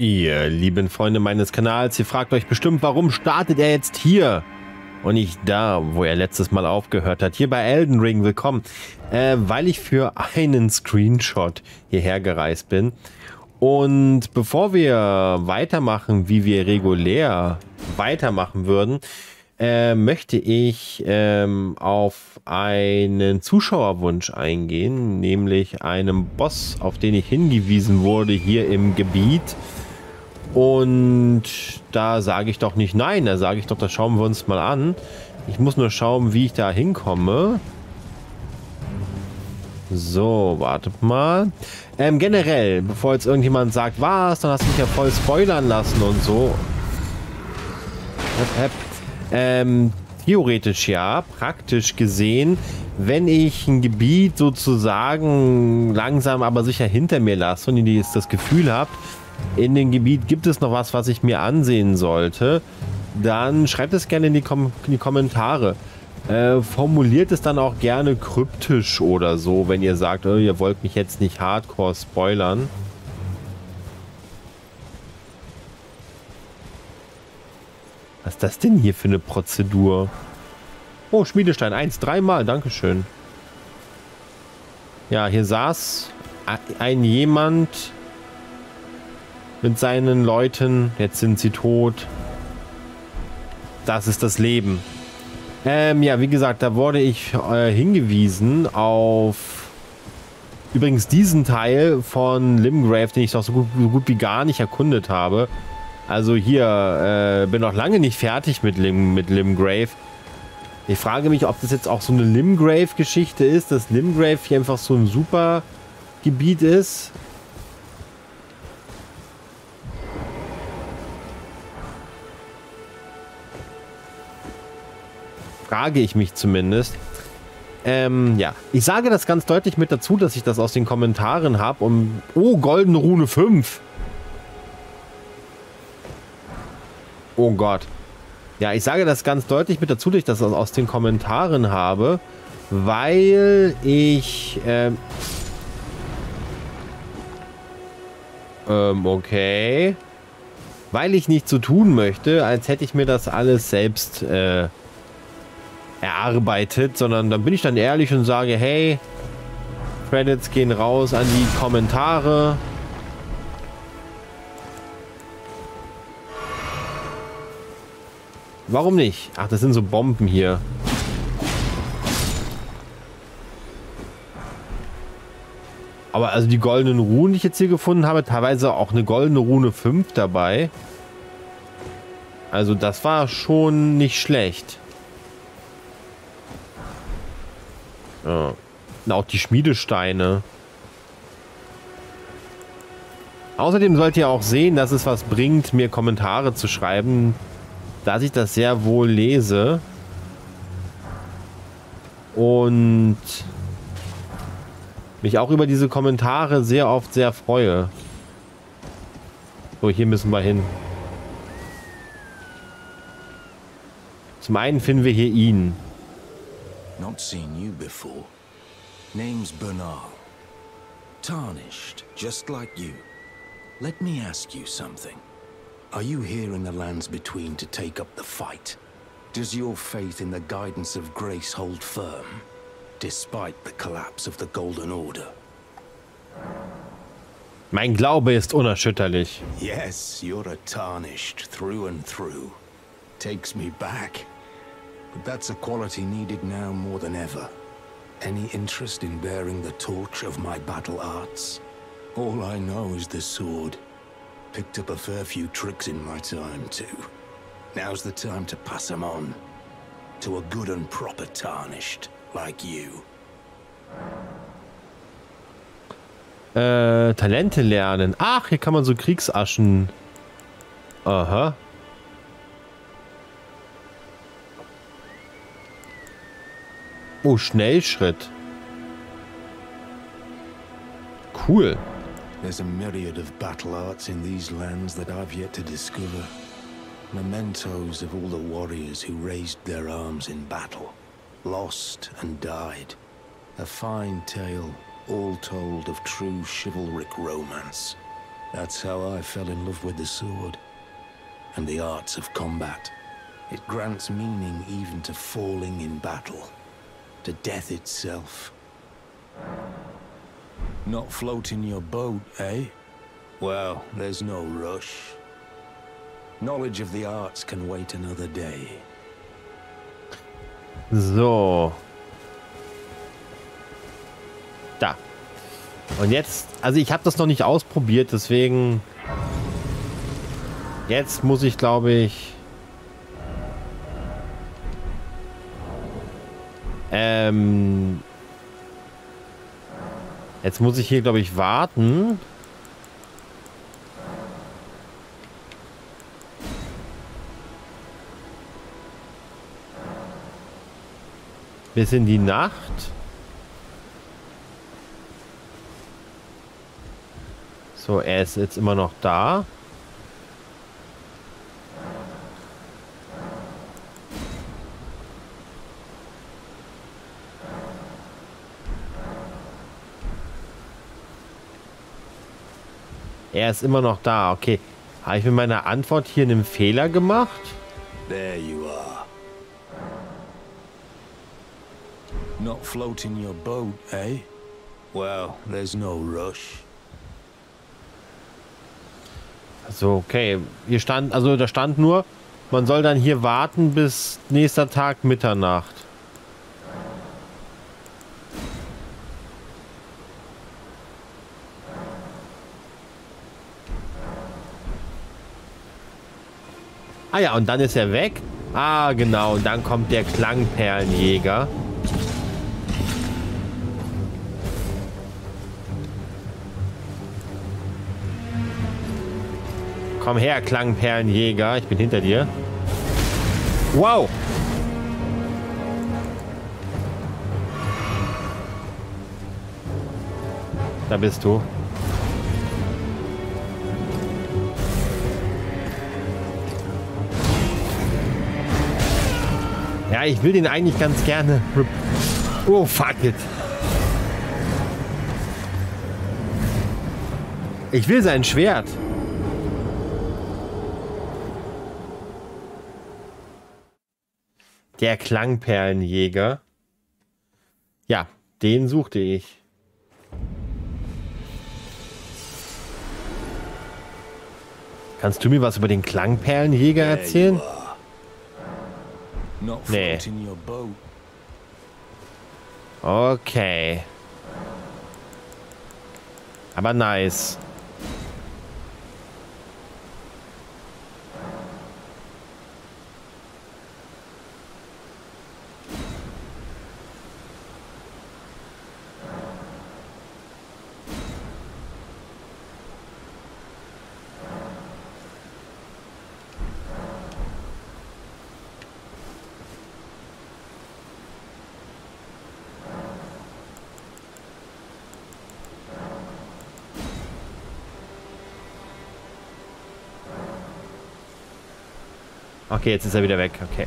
Ihr lieben Freunde meines Kanals, ihr fragt euch bestimmt, warum startet er jetzt hier und nicht da, wo er letztes Mal aufgehört hat. Hier bei Elden Ring, willkommen. Äh, weil ich für einen Screenshot hierher gereist bin. Und bevor wir weitermachen, wie wir regulär weitermachen würden, äh, möchte ich ähm, auf einen Zuschauerwunsch eingehen, nämlich einem Boss, auf den ich hingewiesen wurde hier im Gebiet. Und da sage ich doch nicht nein, da sage ich doch, das schauen wir uns mal an. Ich muss nur schauen, wie ich da hinkomme. So, wartet mal. Ähm, generell, bevor jetzt irgendjemand sagt, was, dann hast du mich ja voll spoilern lassen und so. Ähm, theoretisch ja, praktisch gesehen, wenn ich ein Gebiet sozusagen langsam aber sicher hinter mir lasse und ihr das Gefühl habt, in dem Gebiet gibt es noch was, was ich mir ansehen sollte, dann schreibt es gerne in die, Kom in die Kommentare. Äh, formuliert es dann auch gerne kryptisch oder so, wenn ihr sagt, oh, ihr wollt mich jetzt nicht hardcore spoilern. Was ist das denn hier für eine Prozedur? Oh, Schmiedestein 1, dreimal, Dankeschön. Ja, hier saß ein jemand mit seinen Leuten. Jetzt sind sie tot. Das ist das Leben. Ähm, ja, wie gesagt, da wurde ich äh, hingewiesen auf übrigens diesen Teil von Limgrave, den ich doch so gut, so gut wie gar nicht erkundet habe. Also hier, äh, bin noch lange nicht fertig mit, Lim, mit Limgrave. Ich frage mich, ob das jetzt auch so eine Limgrave-Geschichte ist, dass Limgrave hier einfach so ein super Gebiet ist. Frage ich mich zumindest. Ähm, ja. Ich sage das ganz deutlich mit dazu, dass ich das aus den Kommentaren habe. Um oh, goldene Rune 5. Oh Gott. Ja, ich sage das ganz deutlich mit dazu, dass ich das aus den Kommentaren habe, weil ich... Ähm, ähm, okay. Weil ich nicht so tun möchte, als hätte ich mir das alles selbst äh, erarbeitet, sondern dann bin ich dann ehrlich und sage, hey, Credits gehen raus an die Kommentare. Warum nicht? Ach, das sind so Bomben hier. Aber also die goldenen Runen, die ich jetzt hier gefunden habe, teilweise auch eine goldene Rune 5 dabei. Also das war schon nicht schlecht. Ja. Und auch die Schmiedesteine. Außerdem sollt ihr auch sehen, dass es was bringt, mir Kommentare zu schreiben, dass ich das sehr wohl lese. Und mich auch über diese Kommentare sehr oft sehr freue. So, hier müssen wir hin. Zum einen finden wir hier ihn. Not seen you before. Name's Bernal. Tarnished, just like you. Let me ask you something. Are you here in the lands between to take up the fight? Does your faith in the guidance of grace hold firm, despite the collapse of the Golden Order? Mein Glaube ist unerschütterlich. Yes, you're a tarnished through and through. Takes me back. But that's a quality needed now more than ever. Any interest in bearing the torch of my battle arts? All I know is the sword. Picked up a fair few tricks in my time, too. Now's the time to pass them on. To a good and proper tarnished, like you. Äh, Talente lernen. Ach, hier kann man so Kriegsaschen. Aha. Oh, Schnellschritt. Cool. There's a myriad of battle arts in these lands that I've yet to discover. Mementos of all the warriors who raised their arms in battle, lost and died. A fine tale, all told of true chivalric romance. That's how I fell in love with the sword and the arts of combat. It grants meaning even to falling in battle, to death itself. Not floating your boat, eh? Well, there's no rush. Knowledge of the arts can wait another day. So. Da. Und jetzt, also ich habe das noch nicht ausprobiert, deswegen jetzt muss ich, glaube ich, ähm, jetzt muss ich hier, glaube ich, warten. Bis in die Nacht. So, er ist jetzt immer noch da. Er ist immer noch da. Okay. Habe ich mit meiner Antwort hier einen Fehler gemacht? There you are. Not floating your boat, eh? Well, there's no rush. Also, okay. Hier stand, also da stand nur, man soll dann hier warten bis nächster Tag Mitternacht. Ah ja, und dann ist er weg. Ah, genau. Und dann kommt der Klangperlenjäger. Komm her, Klangperlenjäger. Ich bin hinter dir. Wow. Da bist du. Ja, ich will den eigentlich ganz gerne. Oh, fuck it. Ich will sein Schwert. Der Klangperlenjäger. Ja, den suchte ich. Kannst du mir was über den Klangperlenjäger erzählen? Nee. Okay. Aber nice. Okay, jetzt ist er wieder weg. Okay.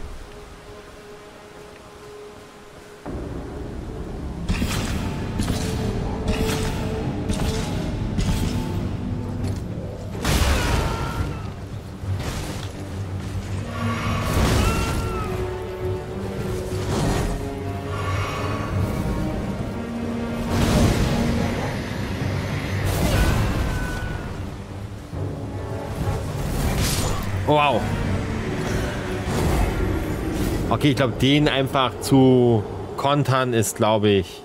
Okay, ich glaube, den einfach zu kontern ist, glaube ich,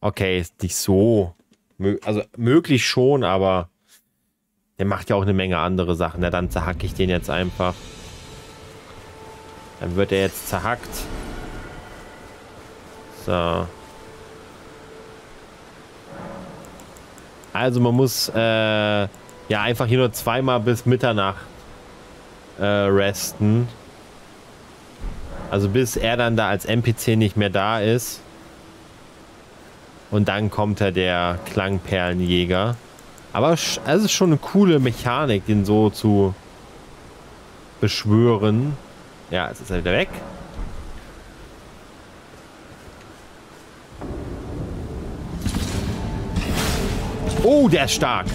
okay, ist nicht so. Also möglich schon, aber der macht ja auch eine Menge andere Sachen. Ja, dann zerhacke ich den jetzt einfach. Dann wird er jetzt zerhackt. So. Also man muss äh, ja einfach hier nur zweimal bis Mitternacht äh, resten. Also bis er dann da als NPC nicht mehr da ist. Und dann kommt er der Klangperlenjäger. Aber es ist schon eine coole Mechanik, den so zu beschwören. Ja, jetzt ist er wieder weg. Oh, der ist stark.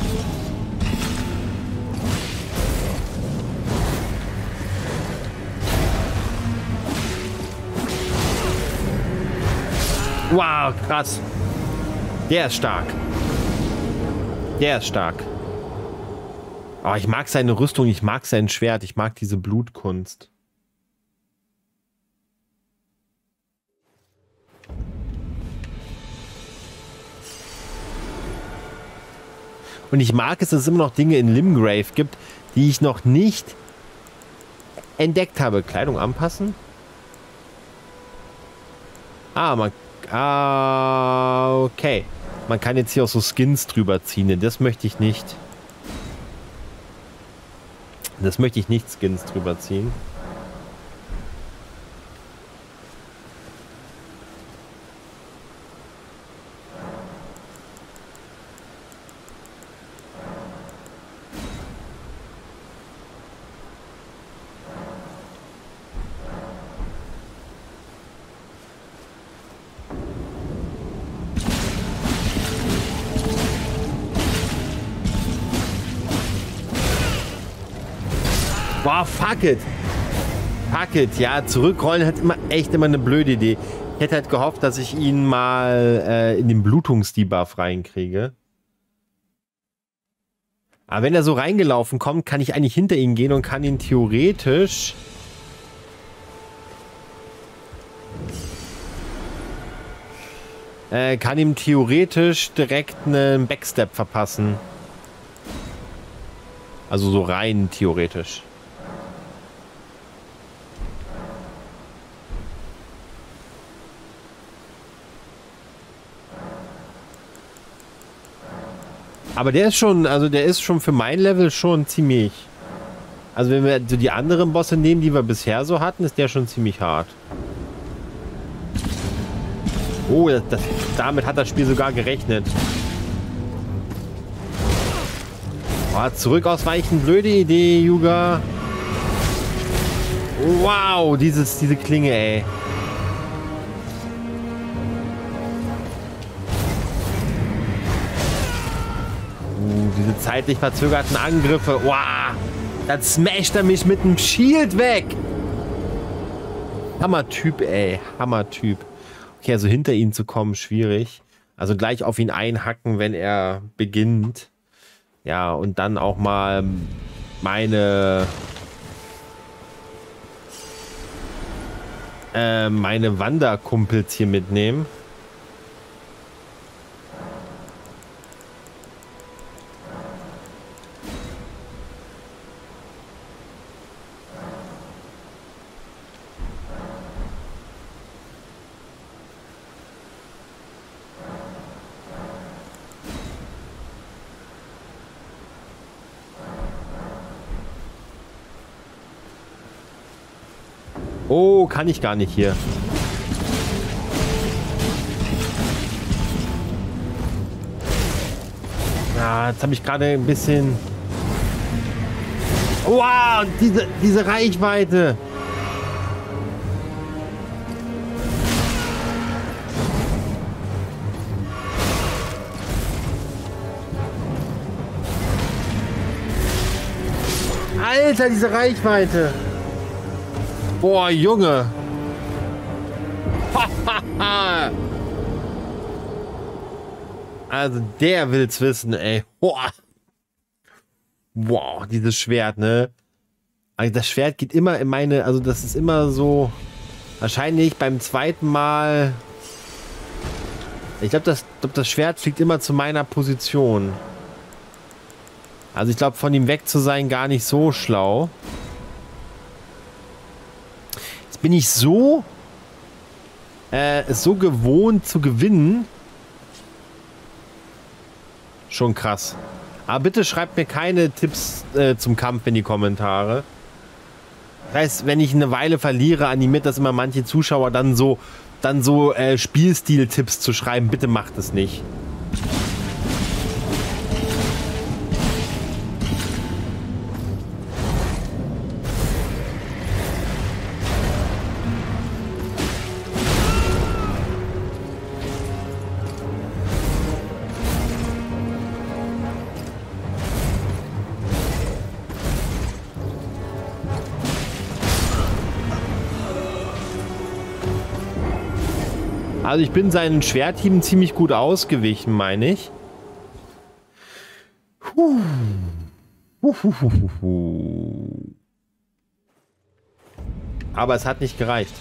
Wow, krass. Der ist stark. Der ist stark. Aber oh, ich mag seine Rüstung, ich mag sein Schwert, ich mag diese Blutkunst. Und ich mag es, dass es immer noch Dinge in Limgrave gibt, die ich noch nicht entdeckt habe. Kleidung anpassen? Ah, man... Ah, okay. Man kann jetzt hier auch so Skins drüber ziehen. Das möchte ich nicht. Das möchte ich nicht Skins drüber ziehen. Fuck it. Ja, zurückrollen hat immer echt immer eine blöde Idee. Ich hätte halt gehofft, dass ich ihn mal äh, in den Blutungsdebuff reinkriege. Aber wenn er so reingelaufen kommt, kann ich eigentlich hinter ihn gehen und kann ihn theoretisch... Äh, kann ihm theoretisch direkt einen Backstep verpassen. Also so rein theoretisch. Aber der ist schon, also der ist schon für mein Level schon ziemlich. Also wenn wir so die anderen Bosse nehmen, die wir bisher so hatten, ist der schon ziemlich hart. Oh, das, das, damit hat das Spiel sogar gerechnet. Oh, zurück ausweichen, blöde Idee, Yuga. Wow, dieses, diese Klinge, ey. Zeitlich verzögerten Angriffe. Wow, dann smasht er mich mit dem Shield weg. Hammer-Typ, ey. Hammer-Typ. Okay, also hinter ihn zu kommen, schwierig. Also gleich auf ihn einhacken, wenn er beginnt. Ja, und dann auch mal meine... Äh, meine Wanderkumpels hier mitnehmen. Kann ich gar nicht hier. Ja, jetzt habe ich gerade ein bisschen... Wow, diese, diese Reichweite. Alter, diese Reichweite. Boah, Junge. also der will's wissen, ey. Boah. Wow, dieses Schwert, ne? Also das Schwert geht immer in meine, also das ist immer so, wahrscheinlich beim zweiten Mal, ich glaube, das, glaub, das Schwert fliegt immer zu meiner Position. Also ich glaube, von ihm weg zu sein, gar nicht so schlau bin ich so, äh, so gewohnt zu gewinnen. Schon krass. Aber bitte schreibt mir keine Tipps äh, zum Kampf in die Kommentare. Das heißt, wenn ich eine Weile verliere, animiert das immer manche Zuschauer dann so, dann so äh, Spielstil-Tipps zu schreiben. Bitte macht es nicht. Also ich bin seinen Schwerthieben ziemlich gut ausgewichen, meine ich. Puh. Aber es hat nicht gereicht.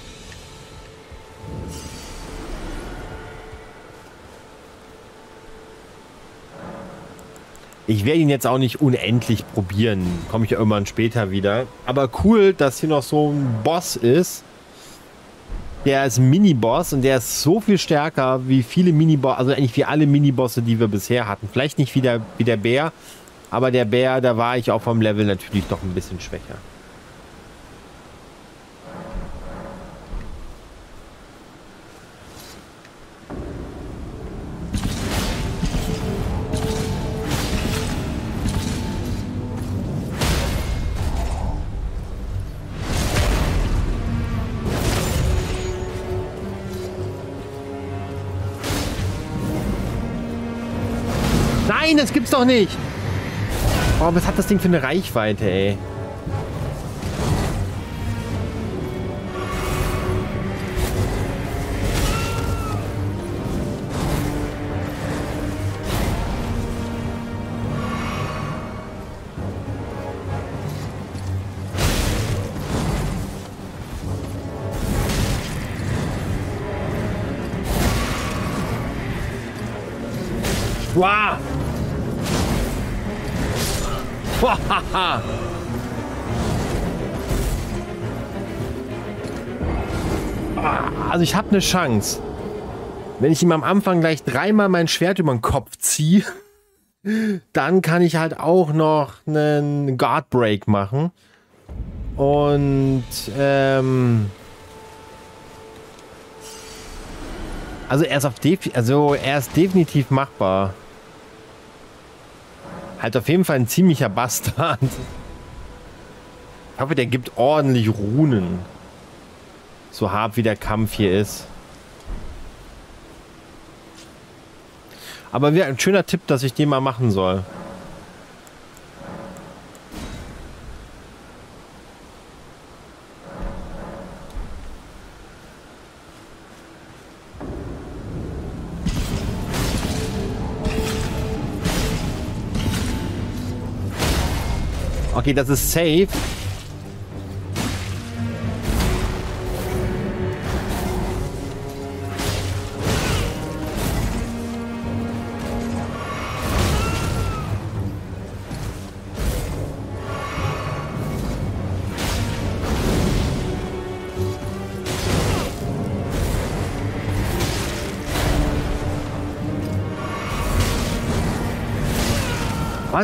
Ich werde ihn jetzt auch nicht unendlich probieren. Komme ich ja irgendwann später wieder. Aber cool, dass hier noch so ein Boss ist. Der ist Mini-Boss und der ist so viel stärker wie viele Mini-Bosse, also eigentlich wie alle Mini-Bosse, die wir bisher hatten. Vielleicht nicht wie der, wie der Bär, aber der Bär, da war ich auch vom Level natürlich doch ein bisschen schwächer. Doch nicht. Oh, was hat das Ding für eine Reichweite, ey? Wow! Also ich habe eine Chance. Wenn ich ihm am Anfang gleich dreimal mein Schwert über den Kopf ziehe, dann kann ich halt auch noch einen Guard Break machen. Und ähm, also er ist auf also er ist definitiv machbar. Halt auf jeden Fall ein ziemlicher Bastard. Ich hoffe, der gibt ordentlich Runen. So hart wie der Kampf hier ist. Aber wäre ein schöner Tipp, dass ich den mal machen soll. Okay, das ist safe.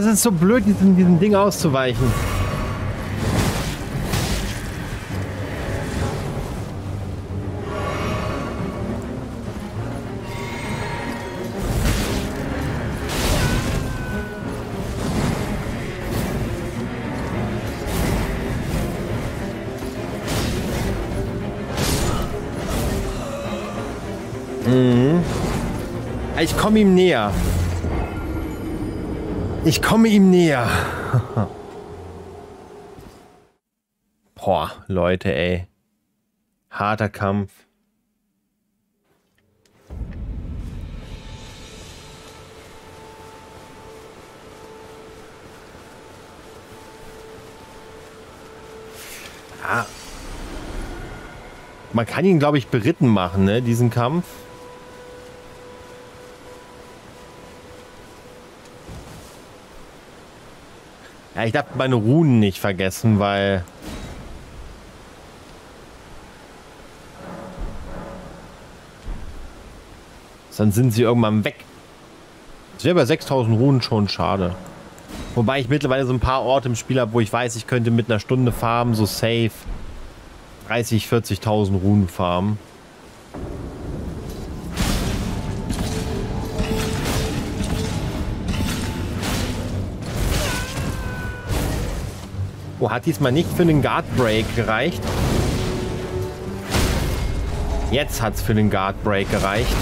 Was ist so blöd, diesem, diesem Ding auszuweichen? Mhm. Ich komme ihm näher. Ich komme ihm näher. Boah, Leute, ey. Harter Kampf. Ah. Man kann ihn, glaube ich, beritten machen, ne, diesen Kampf. Ja, ich darf meine Runen nicht vergessen, weil... Sonst sind sie irgendwann weg. Das wäre bei 6000 Runen schon schade. Wobei ich mittlerweile so ein paar Orte im Spiel habe, wo ich weiß, ich könnte mit einer Stunde farmen, so safe 30, 40.000 Runen farmen. Oh, hat diesmal nicht für den Guard Break gereicht. Jetzt hat es für den Guard Break gereicht.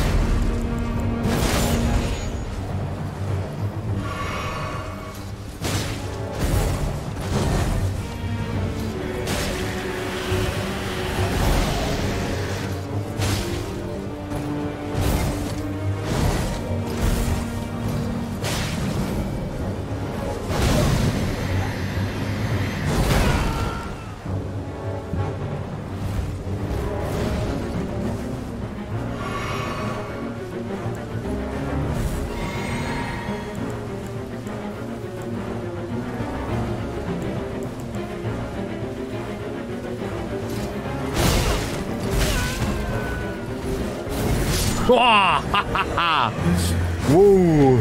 Wow.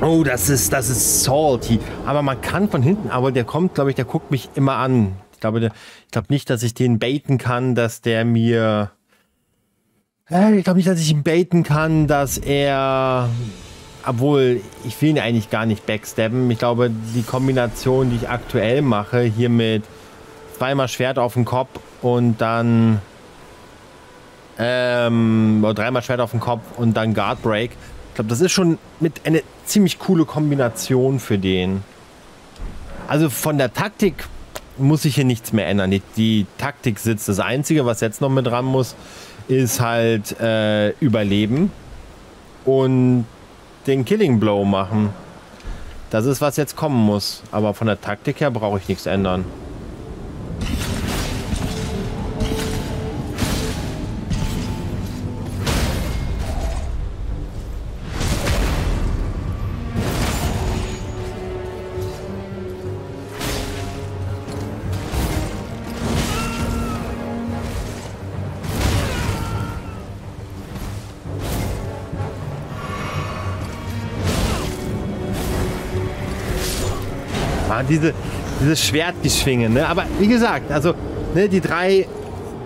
Oh, das ist, das ist salty. Aber man kann von hinten, aber der kommt, glaube ich, der guckt mich immer an. Ich glaube, ich glaube nicht, dass ich den baiten kann, dass der mir. Äh, ich glaube nicht, dass ich ihn baiten kann, dass er. Obwohl, ich will ihn eigentlich gar nicht backstabben. Ich glaube, die Kombination, die ich aktuell mache, hier mit zweimal Schwert auf den Kopf und dann ähm, dreimal Schwert auf den Kopf und dann Guard Break. Ich glaube, das ist schon mit eine ziemlich coole Kombination für den. Also von der Taktik muss ich hier nichts mehr ändern. Die, die Taktik sitzt. Das Einzige, was jetzt noch mit dran muss, ist halt äh, Überleben und den Killing Blow machen. Das ist, was jetzt kommen muss. Aber von der Taktik her brauche ich nichts ändern. Diese, dieses Schwertgeschwinge, ne? Aber wie gesagt, also ne, die drei,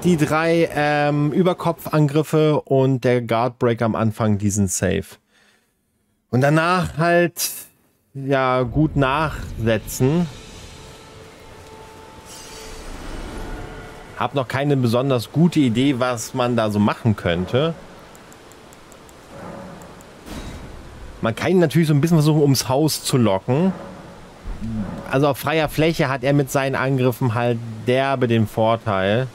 die drei ähm, Überkopfangriffe und der Guardbreak am Anfang diesen Safe. Und danach halt ja gut nachsetzen. Hab noch keine besonders gute Idee, was man da so machen könnte. Man kann ihn natürlich so ein bisschen versuchen, ums Haus zu locken also auf freier Fläche hat er mit seinen Angriffen halt derbe den Vorteil.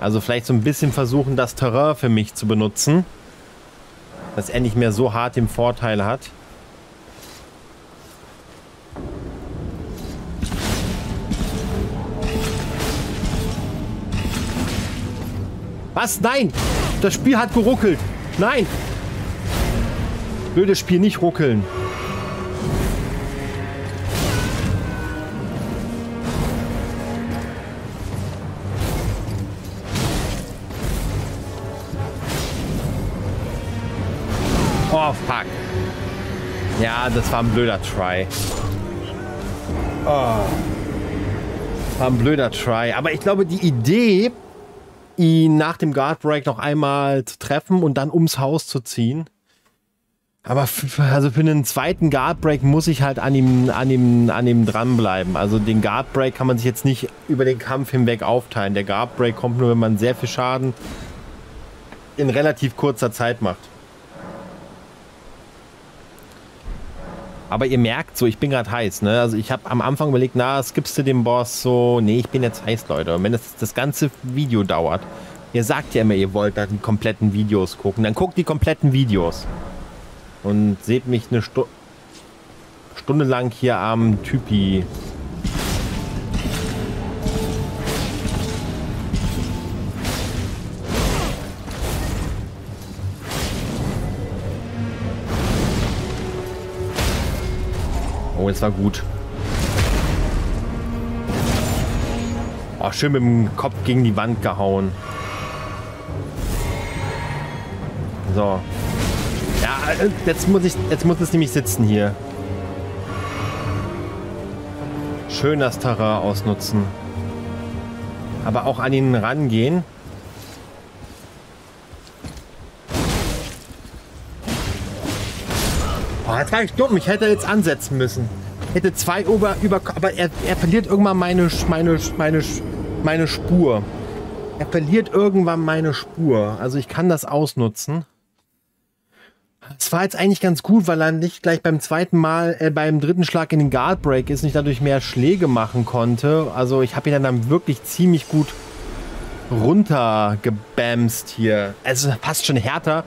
Also vielleicht so ein bisschen versuchen, das Terrain für mich zu benutzen. Dass er nicht mehr so hart den Vorteil hat. Was? Nein! Das Spiel hat geruckelt. Nein! Blödes Spiel nicht ruckeln. Ja, das war ein blöder Try. Oh. War ein blöder Try. Aber ich glaube, die Idee, ihn nach dem Guard Break noch einmal zu treffen und dann ums Haus zu ziehen. Aber für, also für einen zweiten Guard Break muss ich halt an ihm, an ihm, an ihm dranbleiben. Also den Guard Break kann man sich jetzt nicht über den Kampf hinweg aufteilen. Der Guard Break kommt nur, wenn man sehr viel Schaden in relativ kurzer Zeit macht. Aber ihr merkt so, ich bin gerade heiß. Ne? Also ich habe am Anfang überlegt, na, skippst du den Boss so? Nee, ich bin jetzt heiß, Leute. Und wenn das, das ganze Video dauert, ihr sagt ja immer, ihr wollt da die kompletten Videos gucken, dann guckt die kompletten Videos. Und seht mich eine Stu Stunde lang hier am Typi Oh, jetzt war gut. Oh, schön mit dem Kopf gegen die Wand gehauen. So. Ja, äh, jetzt muss ich, jetzt muss es nämlich sitzen hier. Schön das Terrain ausnutzen. Aber auch an ihn rangehen. Oh, jetzt war ich dumm. Ich hätte jetzt ansetzen müssen. Hätte zwei über, über aber er, er verliert irgendwann meine, meine, meine, meine Spur. Er verliert irgendwann meine Spur. Also ich kann das ausnutzen. Es war jetzt eigentlich ganz gut, weil er nicht gleich beim zweiten Mal, äh, beim dritten Schlag in den Guard Break ist, nicht dadurch mehr Schläge machen konnte. Also ich habe ihn dann wirklich ziemlich gut runtergebamst hier. Also fast schon härter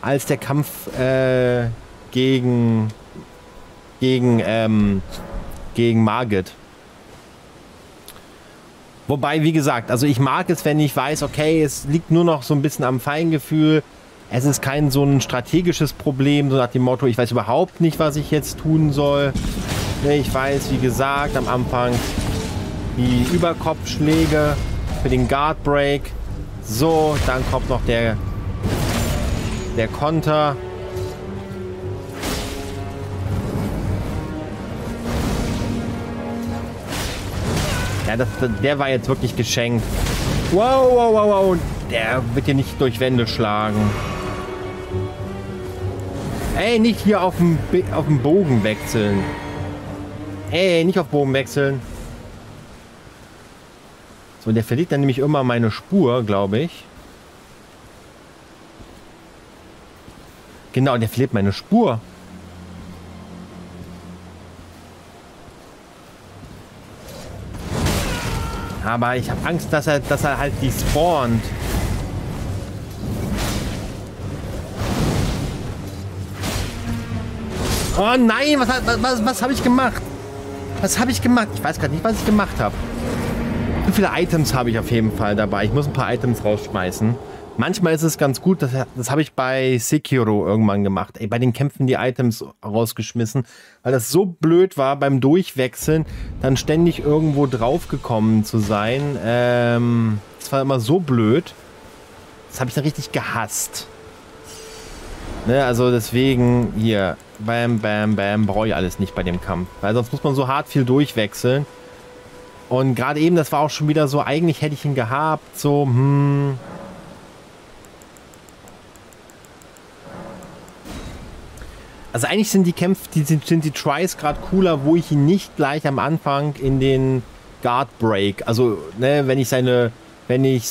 als der Kampf äh, gegen gegen ähm, gegen Margit. Wobei, wie gesagt, also ich mag es, wenn ich weiß, okay, es liegt nur noch so ein bisschen am Feingefühl. Es ist kein so ein strategisches Problem, so nach dem Motto, ich weiß überhaupt nicht, was ich jetzt tun soll. Ich weiß, wie gesagt, am Anfang die Überkopfschläge. für den Guard Break. So, dann kommt noch der, der Konter. Ja, das, der war jetzt wirklich geschenkt. Wow, wow, wow, wow. Der wird hier nicht durch Wände schlagen. Ey, nicht hier auf dem, auf dem Bogen wechseln. Ey, nicht auf Bogen wechseln. So, der verliert dann nämlich immer meine Spur, glaube ich. Genau, der verliert meine Spur. Aber ich habe Angst, dass er, dass er halt die spawnt. Oh nein, was, was, was habe ich gemacht? Was habe ich gemacht? Ich weiß gerade nicht, was ich gemacht habe. Zu viele Items habe ich auf jeden Fall dabei. Ich muss ein paar Items rausschmeißen. Manchmal ist es ganz gut, das, das habe ich bei Sekiro irgendwann gemacht. Ey, bei den Kämpfen die Items rausgeschmissen, weil das so blöd war beim Durchwechseln, dann ständig irgendwo draufgekommen zu sein. Ähm, das war immer so blöd. Das habe ich dann richtig gehasst. Ne, also deswegen hier, bam, bam, bam, brauche ich alles nicht bei dem Kampf. Weil sonst muss man so hart viel durchwechseln. Und gerade eben, das war auch schon wieder so, eigentlich hätte ich ihn gehabt, so, hm, Also eigentlich sind die Kämpfe, die, sind, sind die Tries gerade cooler, wo ich ihn nicht gleich am Anfang in den Guard Break, also ne, wenn ich seine, wenn ich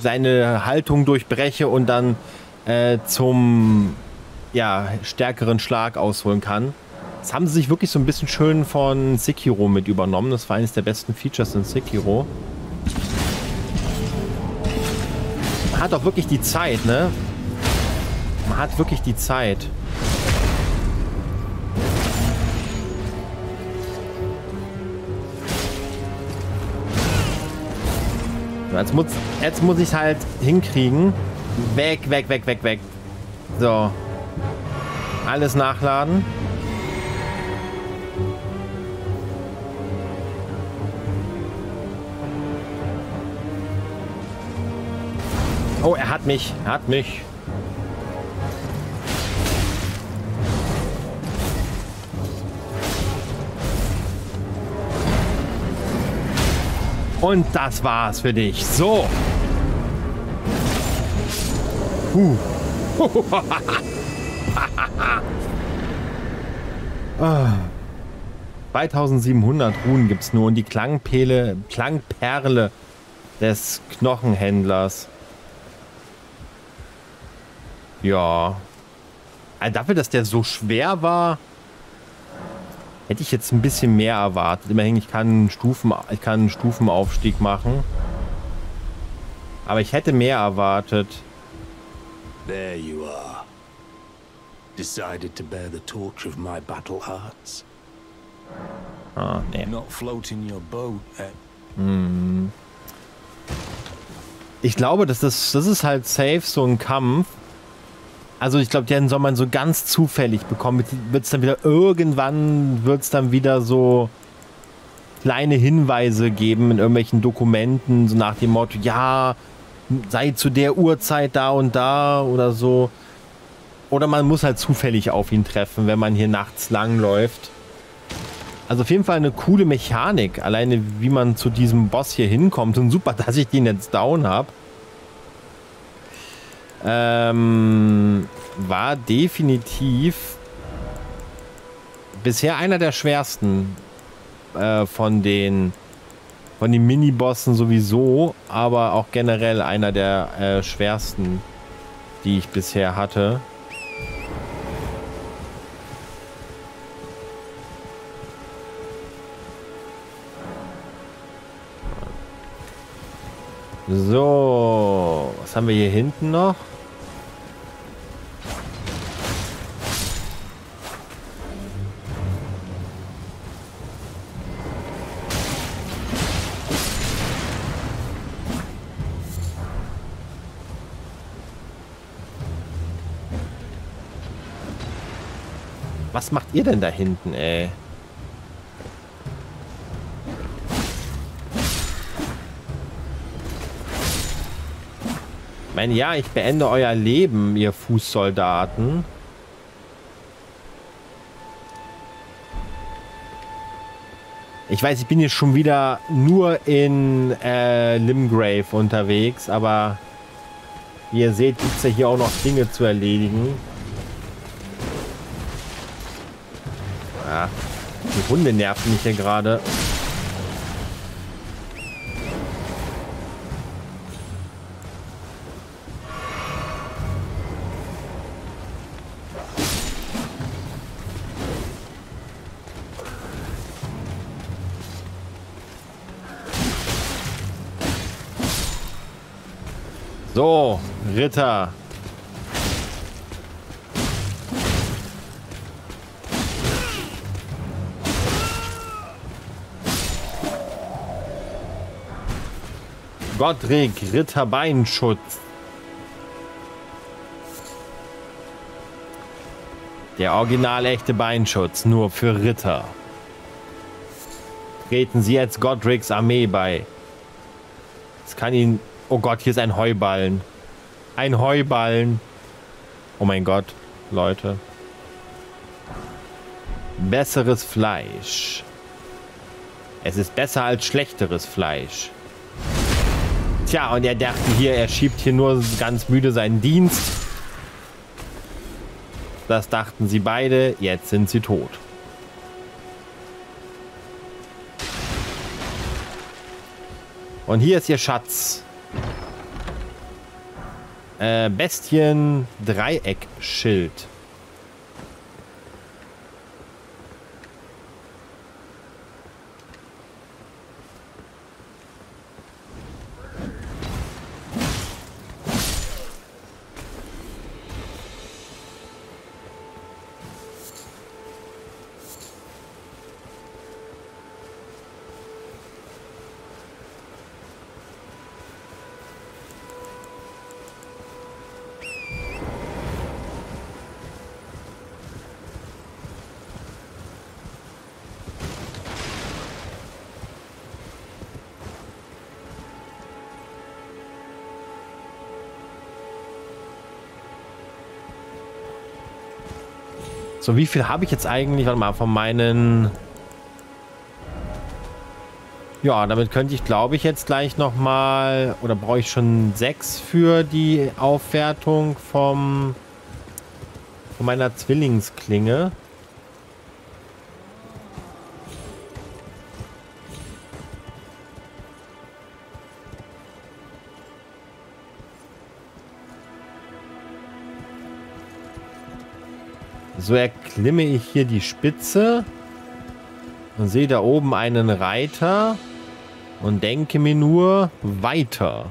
seine Haltung durchbreche und dann äh, zum ja, stärkeren Schlag ausholen kann. Das haben sie sich wirklich so ein bisschen schön von Sekiro mit übernommen. Das war eines der besten Features in Sekiro. Man hat auch wirklich die Zeit, ne? Man hat wirklich die Zeit. Jetzt muss, jetzt muss ich halt hinkriegen. Weg, weg, weg, weg, weg. So. Alles nachladen. Oh, er hat mich. Er hat mich. Und das war's für dich. So. Puh. 2700 Runen gibt es nur und die Klangpele, Klangperle des Knochenhändlers. Ja. Also dafür, dass der so schwer war, Hätte ich jetzt ein bisschen mehr erwartet. Immerhin, ich kann, Stufen, ich kann einen Stufenaufstieg machen. Aber ich hätte mehr erwartet. There you are. Decided to bear the torch of my battle hearts. Ah, nee. Not floating your boat, eh? Hm. Ich glaube, das ist, das ist halt safe so ein Kampf, also ich glaube, den soll man so ganz zufällig bekommen. Wird es dann wieder irgendwann, wird es dann wieder so kleine Hinweise geben in irgendwelchen Dokumenten, so nach dem Motto, ja, sei zu der Uhrzeit da und da oder so. Oder man muss halt zufällig auf ihn treffen, wenn man hier nachts langläuft. Also auf jeden Fall eine coole Mechanik. Alleine wie man zu diesem Boss hier hinkommt. Und super, dass ich den jetzt down habe. Ähm, war definitiv bisher einer der schwersten äh, von den von den Minibossen sowieso, aber auch generell einer der äh, schwersten, die ich bisher hatte. So, was haben wir hier hinten noch? Was macht ihr denn da hinten, ey? Ende, ja, ich beende euer Leben, ihr Fußsoldaten. Ich weiß, ich bin jetzt schon wieder nur in äh, Limgrave unterwegs, aber wie ihr seht, gibt es ja hier auch noch Dinge zu erledigen. Ja, die Hunde nerven mich hier gerade. Ritter. Gottrick, Ritter Beinschutz. Der original echte Beinschutz, nur für Ritter. Treten Sie jetzt Godricks Armee bei. Es kann Ihnen Oh Gott, hier ist ein Heuballen. Ein Heuballen. Oh mein Gott, Leute. Besseres Fleisch. Es ist besser als schlechteres Fleisch. Tja, und er dachte hier, er schiebt hier nur ganz müde seinen Dienst. Das dachten sie beide. Jetzt sind sie tot. Und hier ist ihr Schatz. Äh, Bestien Dreieckschild. So, wie viel habe ich jetzt eigentlich? Warte mal, von meinen... Ja, damit könnte ich, glaube ich, jetzt gleich nochmal... Oder brauche ich schon sechs für die Aufwertung vom... Von meiner Zwillingsklinge. So erklimme ich hier die Spitze und sehe da oben einen Reiter und denke mir nur weiter.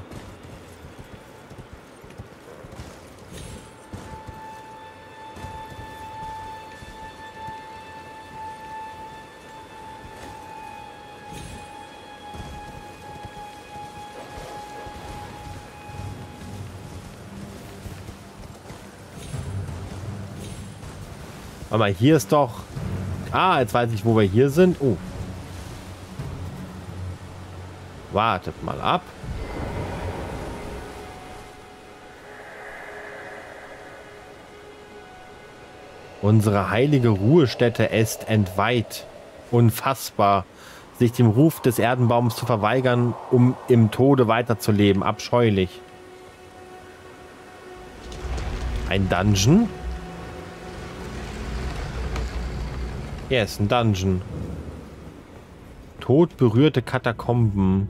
Warte mal, hier ist doch... Ah, jetzt weiß ich, wo wir hier sind. Oh. Wartet mal ab. Unsere heilige Ruhestätte ist entweiht. Unfassbar. Sich dem Ruf des Erdenbaums zu verweigern, um im Tode weiterzuleben. Abscheulich. Ein Dungeon? Er ist ein Dungeon. Todberührte Katakomben.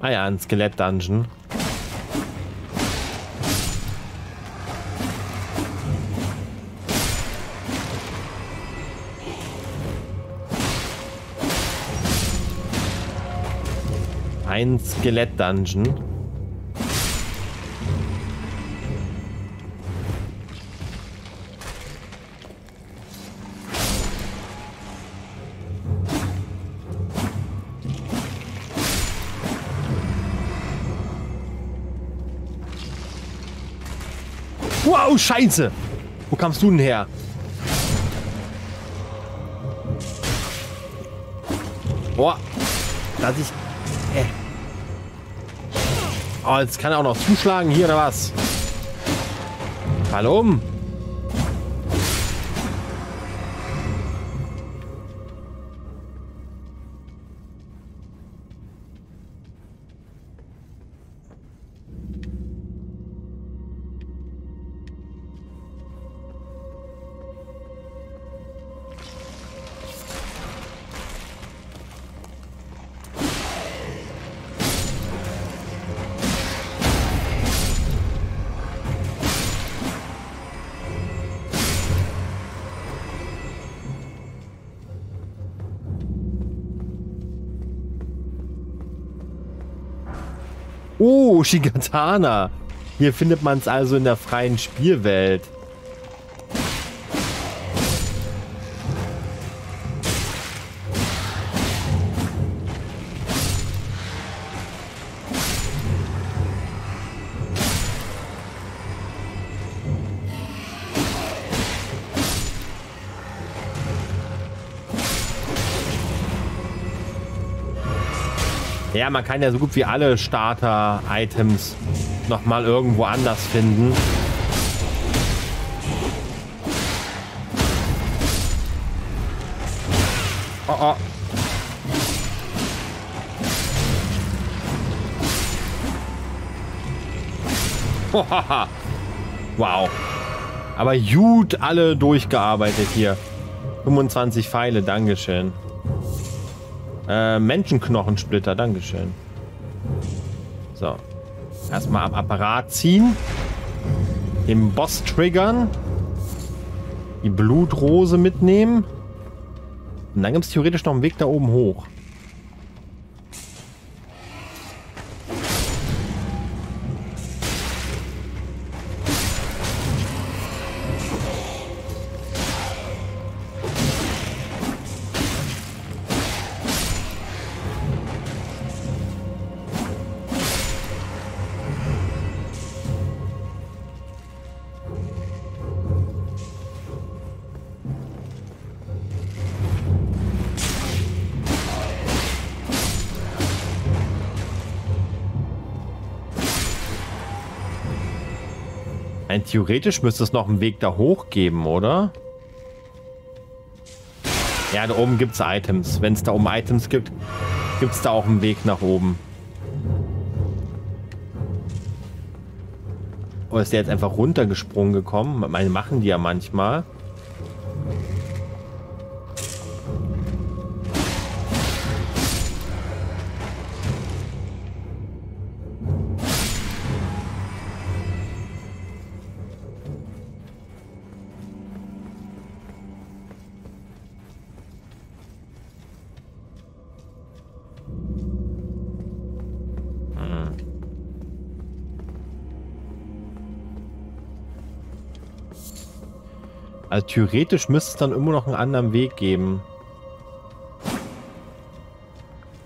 Ah ja, ein Skelett-Dungeon. Ein Skelett-Dungeon. Wow, scheiße. Wo kamst du denn her? Boah. Dass ich... Oh, jetzt kann er auch noch zuschlagen hier oder was? Hallo? Oh, Shigatana. Hier findet man es also in der freien Spielwelt. Ja, man kann ja so gut wie alle Starter-Items nochmal irgendwo anders finden. Oh, oh. wow. Aber gut alle durchgearbeitet hier. 25 Pfeile, Dankeschön. Äh, Menschenknochensplitter, Dankeschön. So. Erstmal am Apparat ziehen. Den Boss triggern. Die Blutrose mitnehmen. Und dann gibt es theoretisch noch einen Weg da oben hoch. Theoretisch müsste es noch einen Weg da hoch geben, oder? Ja, da oben gibt es Items. Wenn es da oben Items gibt, gibt es da auch einen Weg nach oben. Oder ist der jetzt einfach runtergesprungen gekommen? Meine machen die ja manchmal. Also theoretisch müsste es dann immer noch einen anderen Weg geben.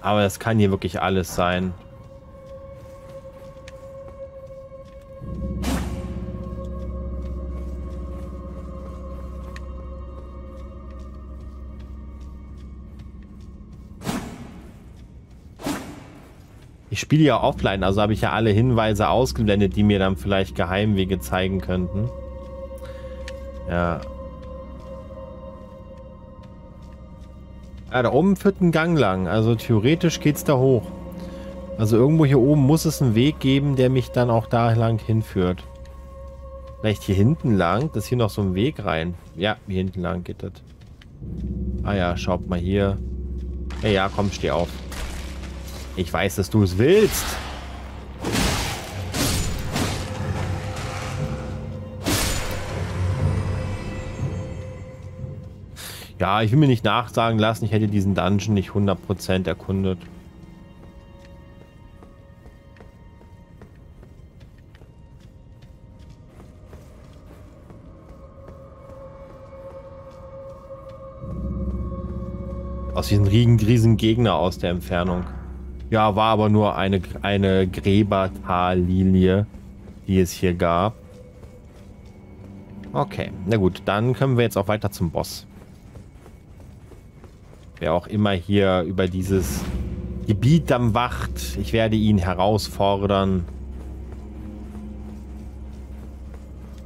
Aber das kann hier wirklich alles sein. Ich spiele ja offline, also habe ich ja alle Hinweise ausgeblendet, die mir dann vielleicht Geheimwege zeigen könnten. Ja. Ja, da oben führt ein Gang lang. Also theoretisch geht's da hoch. Also irgendwo hier oben muss es einen Weg geben, der mich dann auch da lang hinführt. Vielleicht hier hinten lang. Das ist hier noch so ein Weg rein. Ja, hier hinten lang geht das. Ah ja, schaut mal hier. Ja, ja, komm, steh auf. Ich weiß, dass du es willst. Ja, ich will mir nicht nachsagen lassen, ich hätte diesen Dungeon nicht 100% erkundet. Aus diesen riesen Gegner aus der Entfernung. Ja, war aber nur eine, eine Gräbertallilie, die es hier gab. Okay, na gut, dann können wir jetzt auch weiter zum Boss. Wer auch immer hier über dieses Gebiet dann wacht, ich werde ihn herausfordern.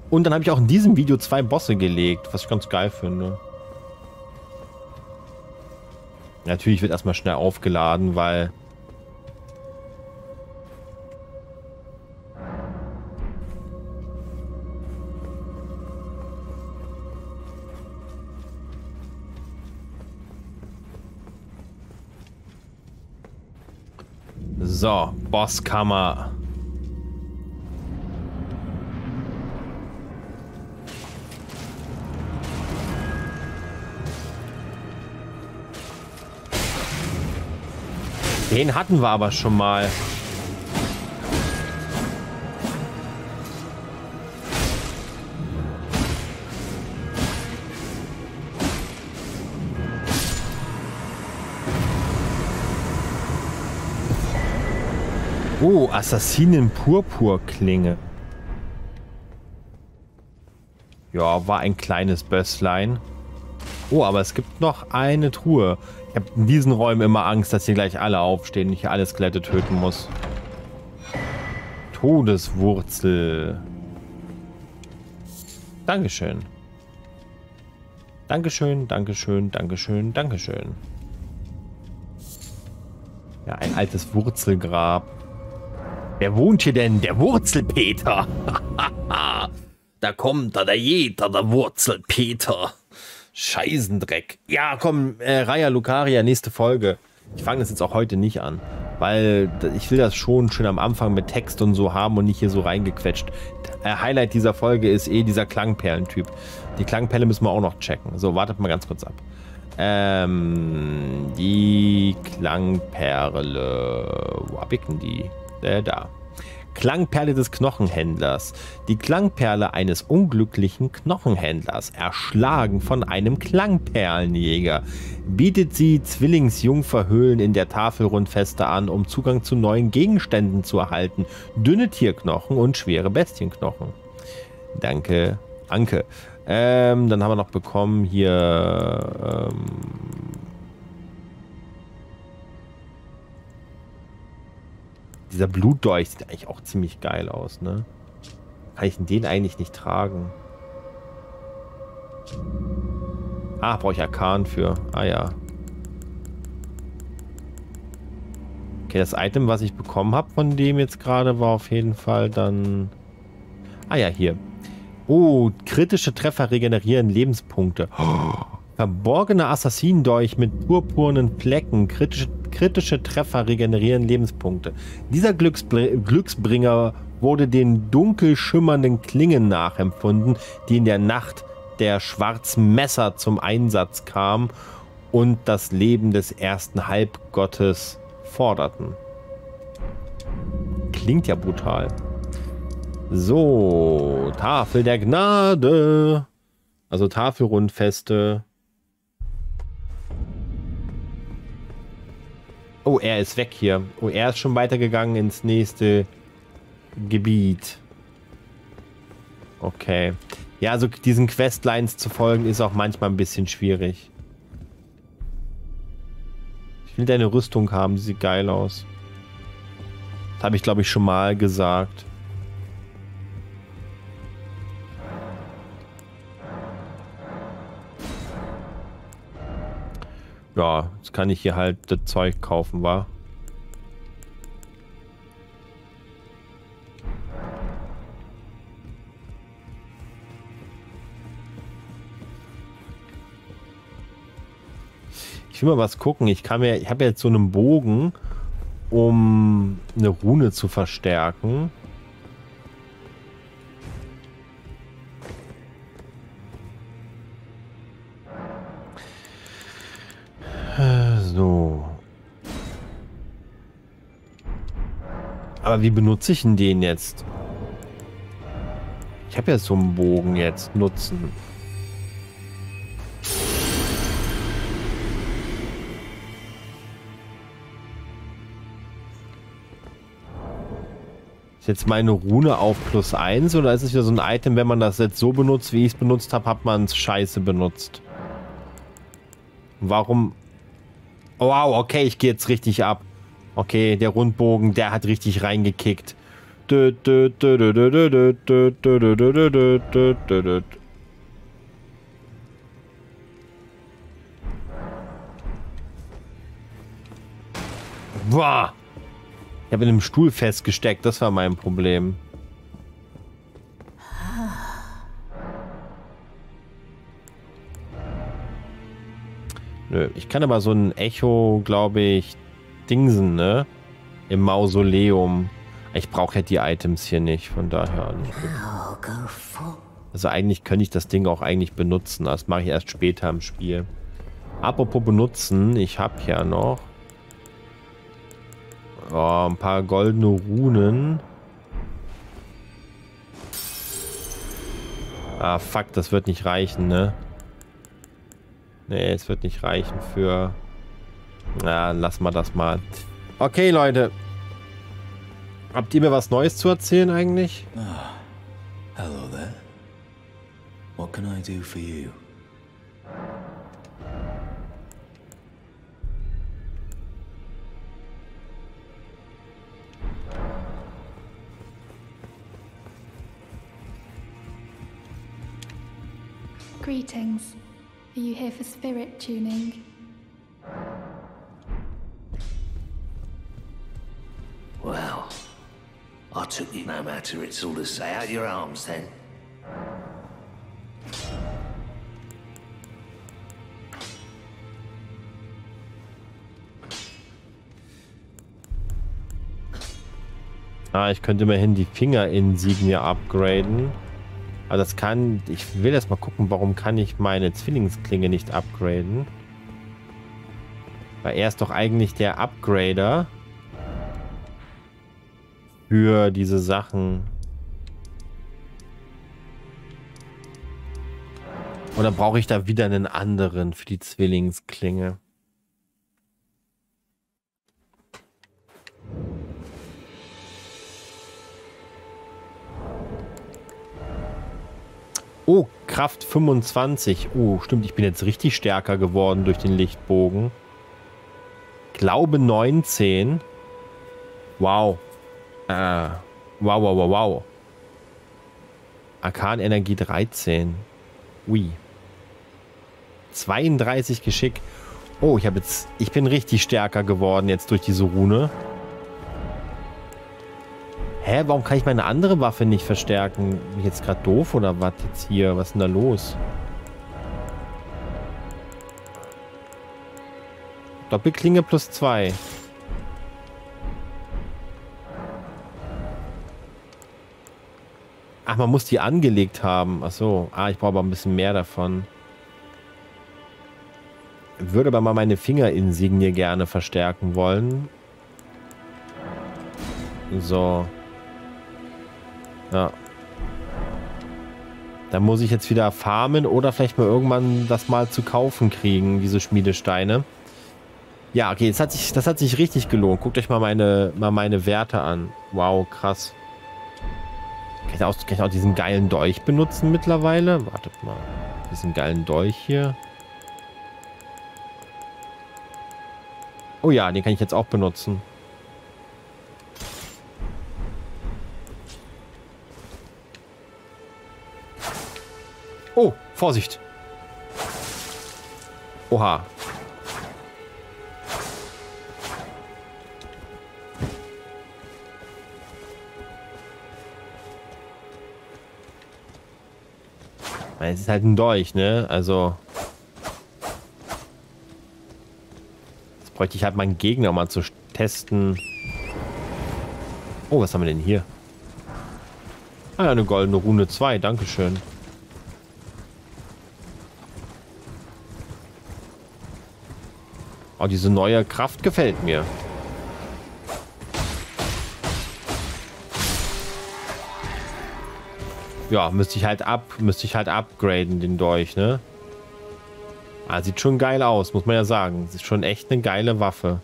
Und dann habe ich auch in diesem Video zwei Bosse gelegt, was ich ganz geil finde. Natürlich wird erstmal schnell aufgeladen, weil So, Bosskammer. Den hatten wir aber schon mal. Oh, Assassinen Purpurklinge. Ja, war ein kleines Bösslein. Oh, aber es gibt noch eine Truhe. Ich habe in diesen Räumen immer Angst, dass hier gleich alle aufstehen und ich alle Skelette töten muss. Todeswurzel. Dankeschön. Dankeschön, Dankeschön, Dankeschön, Dankeschön. Ja, ein altes Wurzelgrab. Wer wohnt hier denn? Der Wurzelpeter. da kommt er, der Jäter, der Wurzelpeter. Scheißendreck. Ja, komm, äh, Raya Lucaria, nächste Folge. Ich fange das jetzt auch heute nicht an, weil ich will das schon schön am Anfang mit Text und so haben und nicht hier so reingequetscht. Der Highlight dieser Folge ist eh dieser Klangperlentyp. Die Klangperle müssen wir auch noch checken. So, wartet mal ganz kurz ab. Ähm, die Klangperle. Wo hab ich denn die? Äh, da. Klangperle des Knochenhändlers. Die Klangperle eines unglücklichen Knochenhändlers, erschlagen von einem Klangperlenjäger, bietet sie Zwillingsjungferhöhlen in der Tafelrundfeste an, um Zugang zu neuen Gegenständen zu erhalten. Dünne Tierknochen und schwere Bestienknochen. Danke, Anke. Ähm, dann haben wir noch bekommen hier ähm, Dieser Blutdolch sieht eigentlich auch ziemlich geil aus, ne? Kann ich den eigentlich nicht tragen? Ah, brauche ich Arkan für. Ah ja. Okay, das Item, was ich bekommen habe von dem jetzt gerade, war auf jeden Fall dann... Ah ja, hier. Oh, kritische Treffer regenerieren Lebenspunkte. Oh, verborgener Assassinendolch mit purpurnen Flecken. Kritische kritische Treffer regenerieren Lebenspunkte. Dieser Glücksbr Glücksbringer wurde den dunkel schimmernden Klingen nachempfunden, die in der Nacht der schwarzen Messer zum Einsatz kamen und das Leben des ersten Halbgottes forderten. Klingt ja brutal. So, Tafel der Gnade. Also Tafelrundfeste. Oh, er ist weg hier. Oh, er ist schon weitergegangen ins nächste Gebiet. Okay. Ja, also diesen Questlines zu folgen ist auch manchmal ein bisschen schwierig. Ich will deine Rüstung haben, sieht geil aus. Das habe ich, glaube ich, schon mal gesagt. Ja, jetzt kann ich hier halt das Zeug kaufen, war. Ich will mal was gucken. Ich kann mir, ich habe jetzt so einen Bogen, um eine Rune zu verstärken. Aber wie benutze ich denn den jetzt? Ich habe ja so einen Bogen jetzt. Nutzen. Ist jetzt meine Rune auf plus 1 oder ist es wieder so ein Item, wenn man das jetzt so benutzt, wie ich es benutzt habe, hat man es scheiße benutzt? Warum? Wow, okay, ich gehe jetzt richtig ab. Okay, der Rundbogen, der hat richtig reingekickt. Boah. Ich habe in einem Stuhl festgesteckt, das war mein Problem. Nö, ich kann aber so ein Echo, glaube ich, dingsen, ne? Im Mausoleum. Ich brauche ja die Items hier nicht, von daher nicht. Also eigentlich könnte ich das Ding auch eigentlich benutzen. Das mache ich erst später im Spiel. Apropos benutzen, ich habe ja noch oh, ein paar goldene Runen. Ah, fuck, das wird nicht reichen, ne? Nee, es wird nicht reichen für... Na, lass mal das mal. Okay, Leute. Habt ihr mir was Neues zu erzählen eigentlich? Ah, hello there. What can I do for you? Greetings. Are you here for spirit tuning? Well, I took you no matter it's all to say. Out your arms, then. Ah, ich könnte immerhin die Fingerinsignie upgraden. Aber das kann... Ich will erst mal gucken, warum kann ich meine Zwillingsklinge nicht upgraden. Weil er ist doch eigentlich der Upgrader für diese Sachen. Oder brauche ich da wieder einen anderen für die Zwillingsklinge? Oh, Kraft 25. Oh, stimmt, ich bin jetzt richtig stärker geworden durch den Lichtbogen. Glaube 19. Wow. Äh, wow, wow, wow, wow. Arkanenergie 13. Ui. 32 Geschick. Oh, ich habe jetzt... Ich bin richtig stärker geworden jetzt durch diese Rune. Hä, warum kann ich meine andere Waffe nicht verstärken? Bin ich jetzt gerade doof oder was jetzt hier? Was ist denn da los? Doppelklinge plus zwei. Ach, man muss die angelegt haben. Ach so. Ah, ich brauche aber ein bisschen mehr davon. Würde aber mal meine Fingerinsignie gerne verstärken wollen. So. Ja. Da muss ich jetzt wieder farmen oder vielleicht mal irgendwann das mal zu kaufen kriegen, diese Schmiedesteine. Ja, okay, das hat sich, das hat sich richtig gelohnt. Guckt euch mal meine, mal meine Werte an. Wow, krass. Kann ich, auch, kann ich auch diesen geilen Dolch benutzen mittlerweile? Wartet mal. Diesen geilen Dolch hier. Oh ja, den kann ich jetzt auch benutzen. Oh, Vorsicht. Oha. Es ist halt ein Dolch, ne? Also. Jetzt bräuchte ich halt meinen Gegner mal zu testen. Oh, was haben wir denn hier? Ah eine goldene Rune 2. Dankeschön. Oh, diese neue Kraft gefällt mir. Ja, müsste ich halt ab, müsste ich halt upgraden, den Dolch, ne? Ah, sieht schon geil aus, muss man ja sagen. Ist schon echt eine geile Waffe.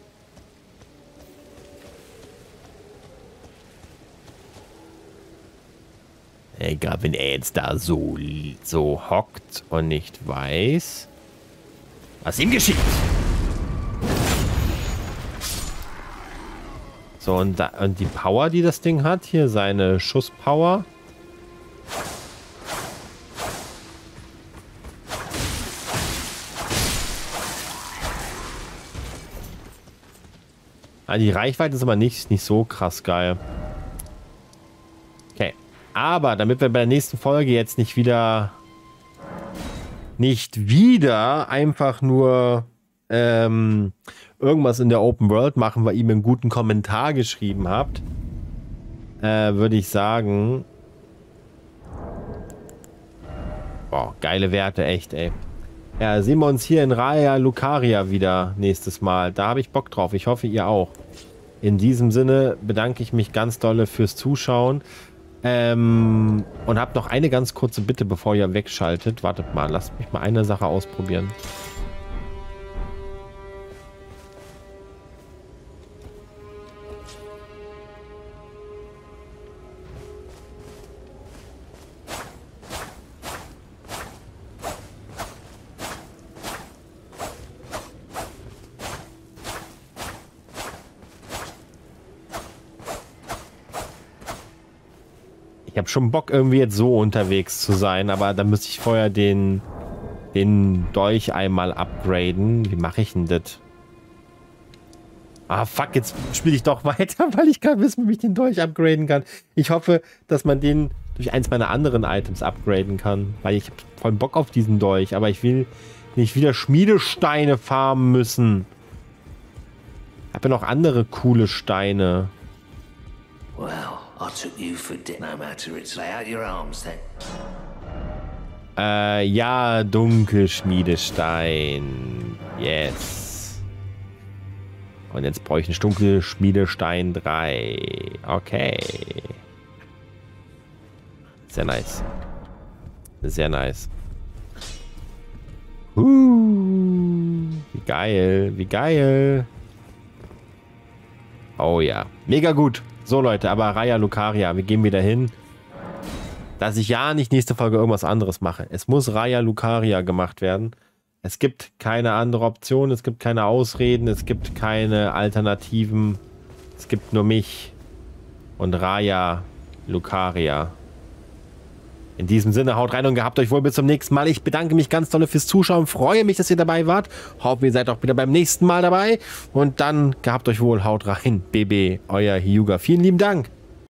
Egal, wenn er jetzt da so, so hockt und nicht weiß, was ihm geschieht. So, und, da, und die Power, die das Ding hat, hier seine Schusspower. Ah, die Reichweite ist aber nicht, nicht so krass geil. Okay. Aber damit wir bei der nächsten Folge jetzt nicht wieder nicht wieder einfach nur ähm, irgendwas in der Open World machen, weil ihr mir einen guten Kommentar geschrieben habt, äh, würde ich sagen. Boah, geile Werte, echt, ey. Ja, sehen wir uns hier in Raya Lucaria wieder nächstes Mal. Da habe ich Bock drauf. Ich hoffe, ihr auch. In diesem Sinne bedanke ich mich ganz dolle fürs Zuschauen. Ähm, und habe noch eine ganz kurze Bitte, bevor ihr wegschaltet. Wartet mal, lasst mich mal eine Sache ausprobieren. Ich habe schon Bock, irgendwie jetzt so unterwegs zu sein, aber da müsste ich vorher den, den Dolch einmal upgraden. Wie mache ich denn das? Ah, fuck, jetzt spiele ich doch weiter, weil ich kann wissen, wie ich den Dolch upgraden kann. Ich hoffe, dass man den durch eins meiner anderen Items upgraden kann, weil ich habe voll Bock auf diesen Dolch, aber ich will nicht wieder Schmiedesteine farmen müssen. Ich habe ja noch andere coole Steine. Well, I took you for dead. No matter it's lay out your arms then. Äh, ja, Dunkelschmiedestein. Yes. Und jetzt brauche ich einen Dunkelschmiedestein 3. Okay. Sehr nice. Sehr nice. Uh, wie geil, wie geil. Oh ja, mega gut. So Leute, aber Raya Lucaria, wir gehen wieder hin. Dass ich ja nicht nächste Folge irgendwas anderes mache. Es muss Raya Lucaria gemacht werden. Es gibt keine andere Option, es gibt keine Ausreden, es gibt keine Alternativen. Es gibt nur mich und Raya Lucaria. In diesem Sinne, haut rein und gehabt euch wohl bis zum nächsten Mal. Ich bedanke mich ganz doll fürs Zuschauen, freue mich, dass ihr dabei wart. Hoffe, ihr seid auch wieder beim nächsten Mal dabei. Und dann gehabt euch wohl, haut rein. BB, euer Hyuga. Vielen lieben Dank.